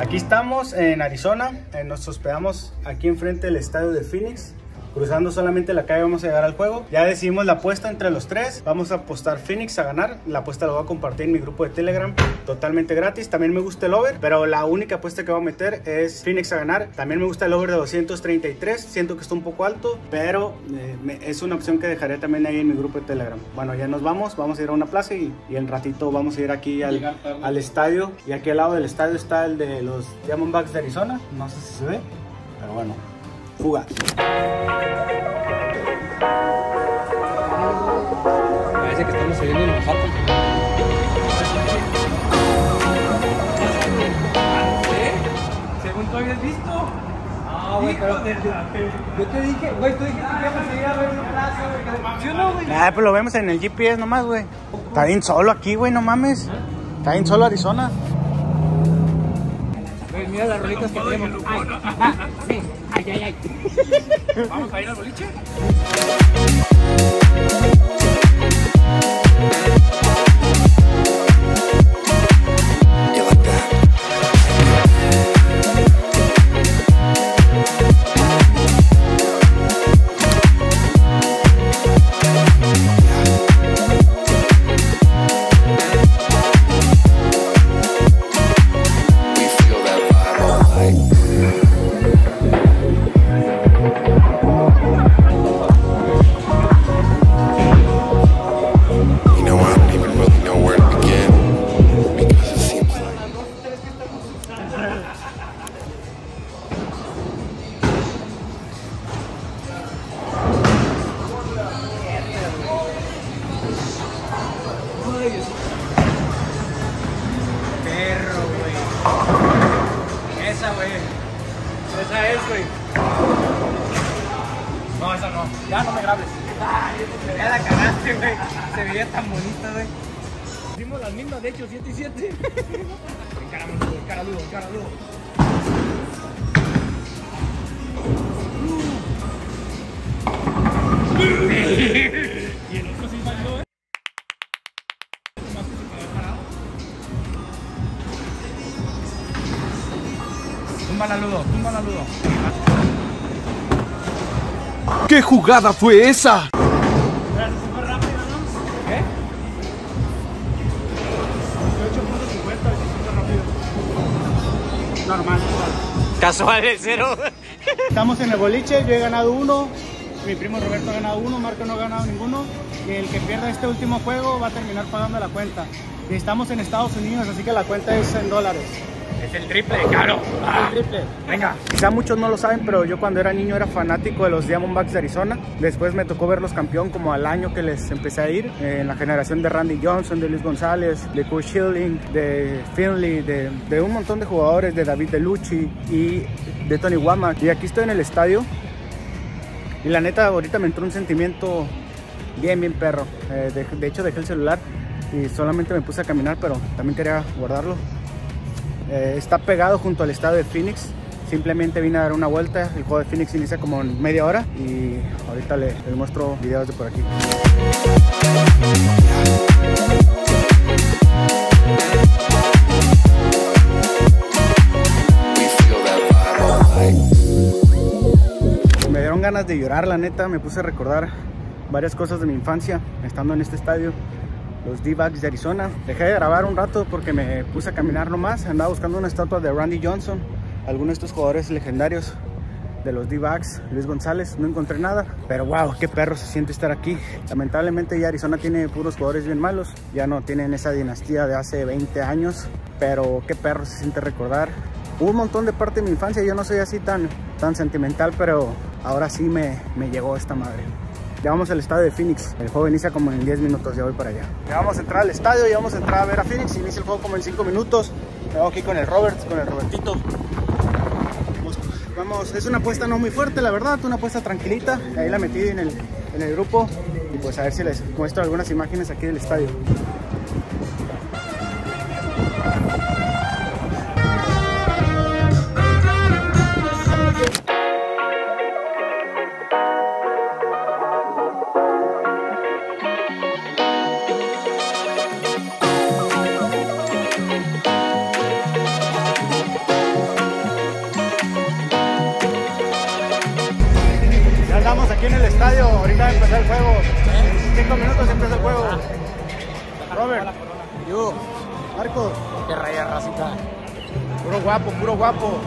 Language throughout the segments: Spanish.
Aquí estamos en Arizona, eh, nos hospedamos aquí enfrente del estadio de Phoenix. Cruzando solamente la calle vamos a llegar al juego. Ya decidimos la apuesta entre los tres. Vamos a apostar Phoenix a ganar. La apuesta la voy a compartir en mi grupo de Telegram totalmente gratis. También me gusta el over, pero la única apuesta que voy a meter es Phoenix a ganar. También me gusta el over de 233. Siento que está un poco alto, pero eh, me- es una opción que dejaré también ahí en mi grupo de Telegram. Bueno, ya nos vamos. Vamos a ir a una plaza y, y en ratito vamos a ir aquí al, al estadio. Y aquí al lado del estadio está el de los Diamondbacks de Arizona. No sé si se ve, pero bueno. Fuga. Parece que estamos saliendo en Manhattan. Según tú habías visto. Ah, güey, pero yo te dije, güey, tú dijiste que íbamos a ir a ver una plaza, güey. ¿Sí o no, güey? Ah, pues lo vemos en el GPS nomás, güey. Está bien solo aquí, güey, no mames. Está bien solo Arizona. Mira las rolitas que tenemos. Ay, sí. Ay, ay, ay. Vamos a ir al boliche. güey. Esa es, güey. No, esa no. Ya no me grabes. Ya la cagaste, güey. Se veía tan bonita, güey. Hicimos las mismas, de hecho, 7 y 7. Encaramudo, encaraludo, encaraludo. ¿Qué jugada fue esa? Fue rápido, ¿no? ¿Qué? 18.50, Normal. Casual el cero. Estamos en el boliche, yo he ganado uno, mi primo Roberto ha ganado uno, Marco no ha ganado ninguno. Y el que pierda este último juego va a terminar pagando la cuenta. Y estamos en Estados Unidos, así que la cuenta es en dólares. Es el triple, caro. El triple. Venga. Quizá muchos no lo saben, pero yo cuando era niño era fanático de los Diamondbacks de Arizona. Después me tocó verlos campeón como al año que les empecé a ir. eh, en la generación de Randy Johnson, de Luis González, de Coach Schilling, de Finley, de, de un montón de jugadores, de David Delucci y de Tony Wama. Y aquí estoy en el estadio. Y la neta, ahorita me entró un sentimiento bien, bien perro. Eh, de, de hecho, dejé el celular y solamente me puse a caminar, pero también quería guardarlo. Eh, está pegado junto al estadio de Phoenix. Simplemente vine a dar una vuelta. El juego de Phoenix inicia como en media hora y ahorita le, les muestro videos de por aquí. Me dieron ganas de llorar, la neta. Me puse a recordar varias cosas de mi infancia estando en este estadio. Los D-Backs de Arizona. Dejé de grabar un rato porque me puse a caminar nomás. Andaba buscando una estatua de Randy Johnson, algunos de estos jugadores legendarios de los D-Backs, Luis González. No encontré nada, pero wow, qué perro se siente estar aquí. Lamentablemente ya Arizona tiene puros jugadores bien malos. Ya no tienen esa dinastía de hace 20 años, pero qué perro se siente recordar. Hubo un montón de parte de mi infancia, yo no soy así tan, tan sentimental, pero ahora sí me, me llegó esta madre. Ya vamos al estadio de Phoenix. El juego inicia como en 10 minutos, ya voy para allá. Ya vamos a entrar al estadio, ya vamos a entrar a ver a Phoenix. Inicia el juego como en 5 minutos. Me voy aquí con el Robert, con el Robertito. Vamos, vamos, es una apuesta no muy fuerte, la verdad, una apuesta tranquilita. Ahí la metí en el, en el grupo. Y pues a ver si les muestro algunas imágenes aquí del estadio. Aquí en el estadio. Ahorita empezar el juego. En cinco minutos empieza el juego. Robert. Yo. Marcos. Qué raya racita. Puro guapo, puro guapo.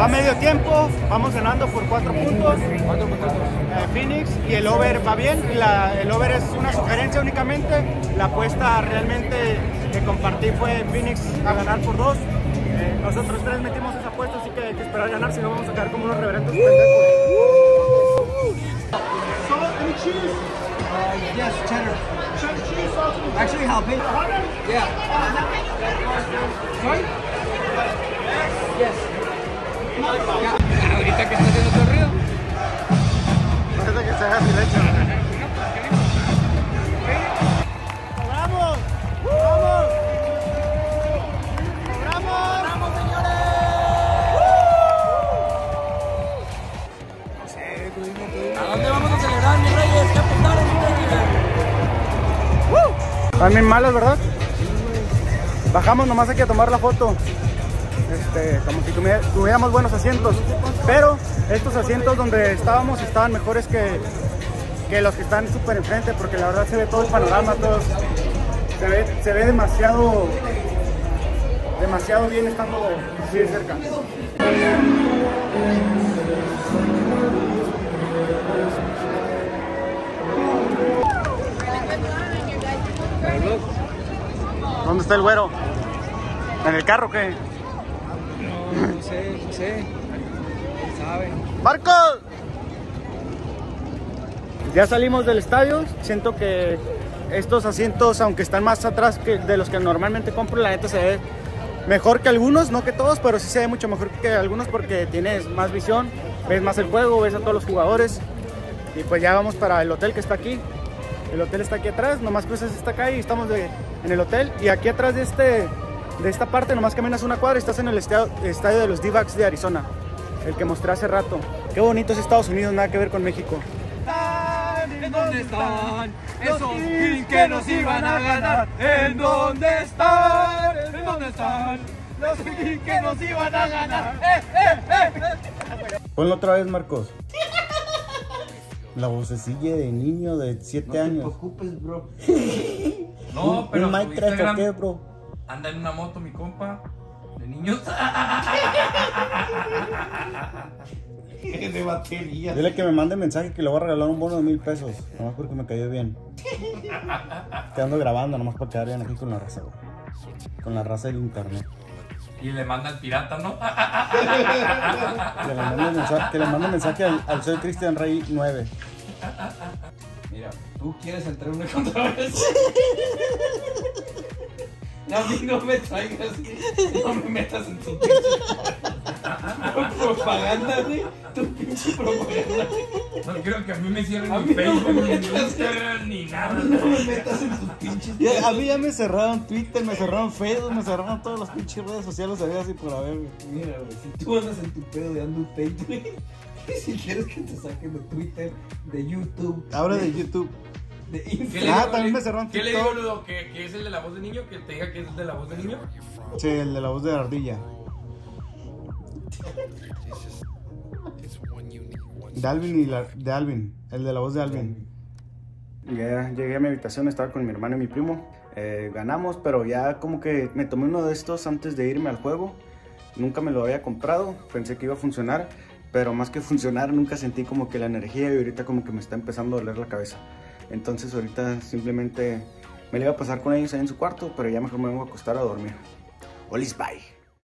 Va medio tiempo, vamos ganando por cuatro puntos. Eh, Phoenix y el over va bien. La- el over es una sugerencia únicamente. La apuesta realmente que compartí fue Phoenix a ganar por dos. Eh, nosotros tres metimos esa apuesta, así que hay que esperar ganar, si no vamos a quedar como unos reverentes pendejos. Yes, cheddar. Actually, jalapeno. Yeah. Sorry? Yes. Ahorita que está haciendo todo ruido. Parece que se haga silencio. ¡Vamos! ¡Vamos! ¡Vamos! ¡Vamos, ¿A dónde vamos a celebrar, mis reyes? ¿Qué apuntaron, mis reyes? También malas, ¿verdad? Bajamos, nomás hay que tomar la foto. Este, como si tuvi- tuviéramos buenos asientos. Pero estos asientos donde estábamos estaban mejores que, que los que están súper enfrente, porque la verdad se ve todo el panorama, todo, se, ve, se ve demasiado, demasiado bien estando así de cerca. ¿Dónde está el güero? ¿En el carro o qué? No, sé, no sé. ¿Quién sabe? ¡Marcos! Ya salimos del estadio. Siento que estos asientos, aunque están más atrás que de los que normalmente compro, la neta se ve mejor que algunos, no que todos, pero sí se ve mucho mejor que algunos porque tienes más visión, ves más el juego, ves a todos los jugadores. Y pues ya vamos para el hotel que está aquí. El hotel está aquí atrás, nomás cruzas esta calle y estamos de- en el hotel. Y aquí atrás de, este, de esta parte, nomás caminas una cuadra y estás en el estadio, estadio de los D-Backs de Arizona, el que mostré hace rato. Qué bonito es Estados Unidos, nada que ver con México. ¿En dónde están esos Kings que nos iban a ganar? ¿En dónde están? ¿En dónde están los Kings que nos iban a ganar? ¡Eh, eh, eh! Ponlo otra vez, Marcos. La vocecilla de niño de 7 años. preocupes, bro. No, pero ¿Un Minecraft o Instagram qué, bro? Anda en una moto, mi compa. De niños. de batería. Dile que me mande mensaje que le voy a regalar un bono de mil pesos. Nomás porque me cayó bien. Te ando grabando, nomás para quedar bien aquí con la raza, güey. Con la raza del internet. Y le manda al pirata, ¿no? Que le mande mensaje, que le mande mensaje al, al Soy Cristian Rey 9. Mira, tú quieres entrar en una controversia. A mí no me traigas, no me metas en tu pinche propaganda, güey. Tu pinche propaganda. No quiero que a mí me cierren A ni mí no Facebook, me ni metas. Instagram, ni nada. No me metas en tus pinches. a mí ya me cerraron Twitter, me cerraron Facebook, me cerraron todas las pinches redes sociales, había así por haber, güey. Mira, güey, si tú andas en tu pedo de Tate, güey. Y si quieres que te saquen de Twitter, de YouTube, Ahora de YouTube. De ¿Qué le Instagram. Ah, digo, también me cerró en ¿Qué le TikTok. digo, Ludo? ¿Que, que es el de la voz de niño? ¿Que te diga que es el de la voz de niño? Sí, el de la voz de la ardilla. De Alvin y la, de Alvin, el de la voz de Alvin. Ya llegué a mi habitación, estaba con mi hermano y mi primo. Eh, ganamos, pero ya como que me tomé uno de estos antes de irme al juego. Nunca me lo había comprado, pensé que iba a funcionar, pero más que funcionar nunca sentí como que la energía y ahorita como que me está empezando a doler la cabeza. Entonces ahorita simplemente me lo iba a pasar con ellos ahí en su cuarto, pero ya mejor me vengo a acostar a dormir. Olis, bye.